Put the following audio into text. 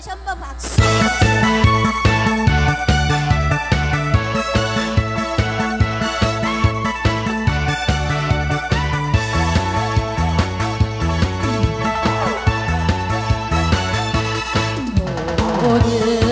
다시 한번 박수. 오늘